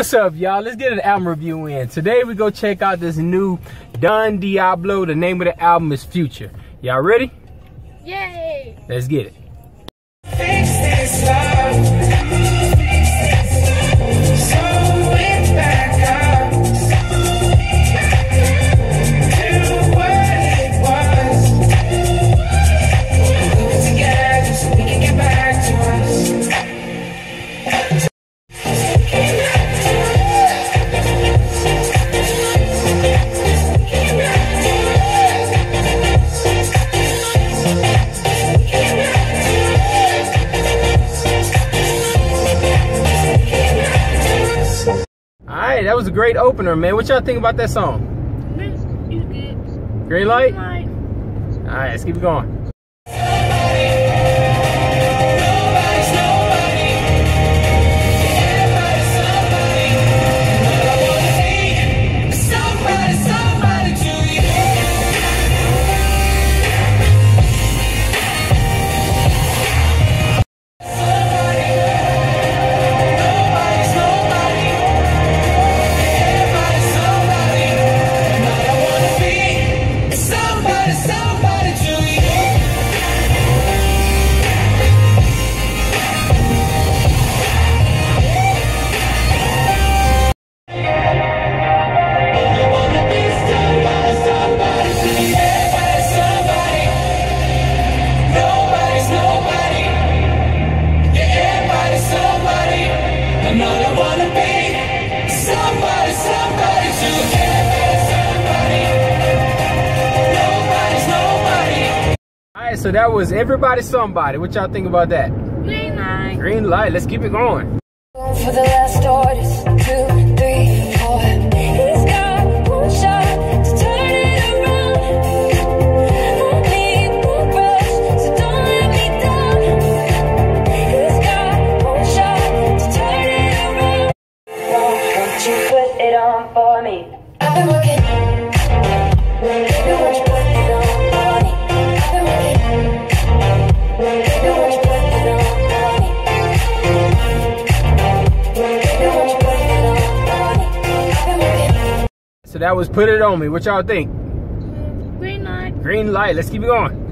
what's up, y'all? Let's get an album review in. Today we go check out this new Don Diablo. The name of the album is Future. Y'all ready? Yay! Let's get it. That was a great opener, man. What y'all think about that song? You good? Green light? All Right. right, let's keep it going. So that was Everybody Somebody. What y'all think about that? Green light. Green light, let's keep it going. For the last orders, two, three, four. He's got one shot to turn it around. I need one brush, so don't let me down. He's got one shot to turn it around. Won't you put it on for me? I've been working. That was Put It On Me. What y'all think? Green light. Green light, let's keep it going.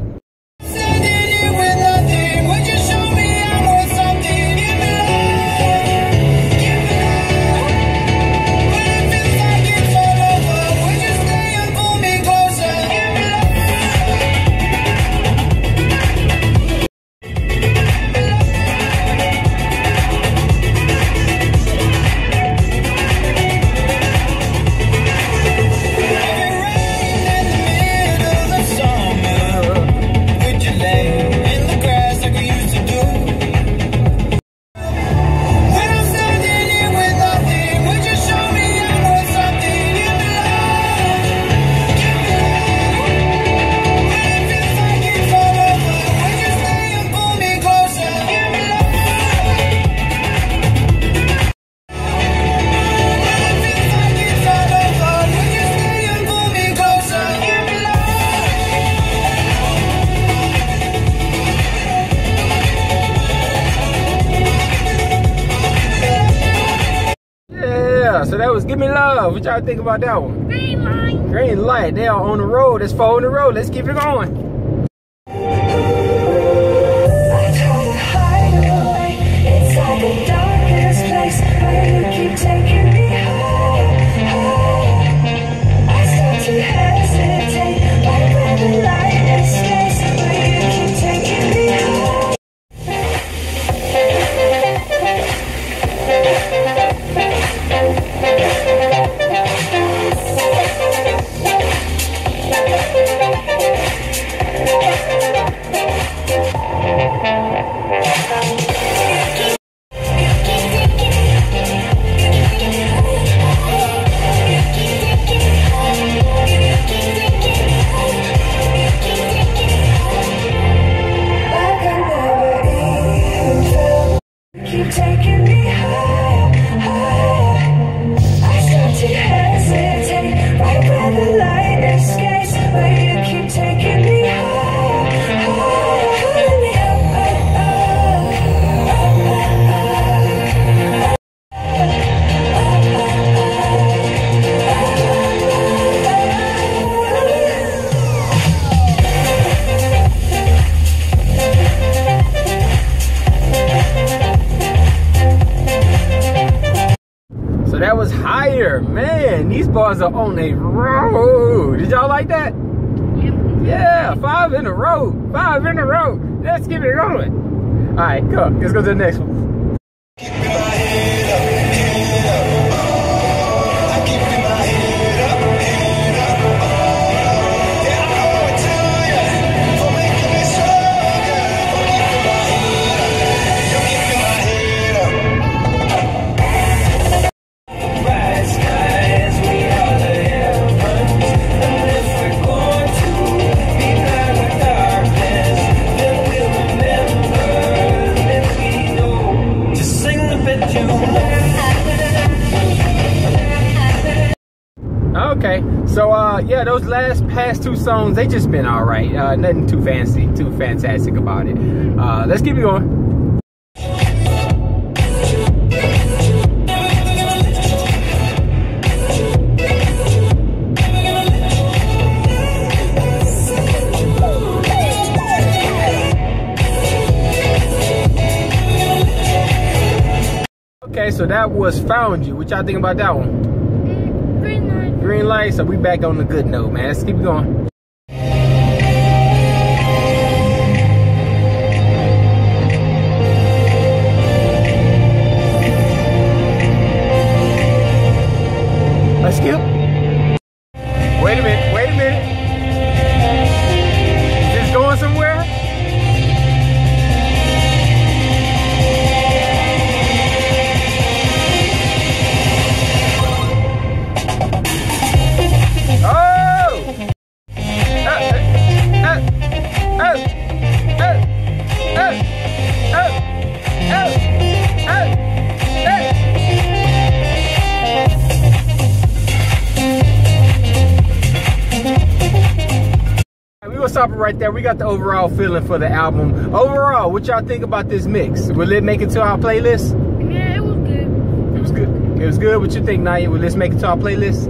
Yeah, so that was Give Me Love. What y'all think about that one? Green light. Green light, they are on the road. Let's fall on the road. Let's keep it going. Taking me higher, higher. Here. Man, these bars are on a road. Did y'all like that? Yeah, five in a row. Five in a row. Let's keep it going. All right, come. Let's go to the next one. Okay, so uh, yeah, those last past two songs, they just been all right. Uh, nothing too fancy, too fantastic about it. Uh, let's keep it going. Okay, so that was Found You. What y'all think about that one? Mm, Green light. Green light, so we back on the good note, man. Let's keep going. Gonna stop it right there. We got the overall feeling for the album. Overall, what y'all think about this mix? Will it make it to our playlist? Yeah, it was good. It was good. It was good. What you think, Naya? Will this make it to our playlist?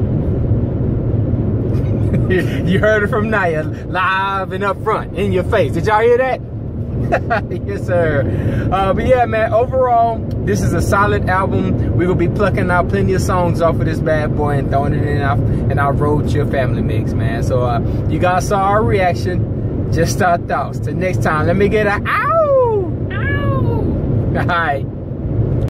you heard it from Naya live and up front in your face. Did y'all hear that? yes, sir. Uh, but yeah, man, overall, this is a solid album. We will be plucking out plenty of songs off of this bad boy and throwing it in our, in our Road Chill family mix, man. So uh, you guys saw our reaction. Just our thoughts. Till next time, let me get a ow. Ow! All right.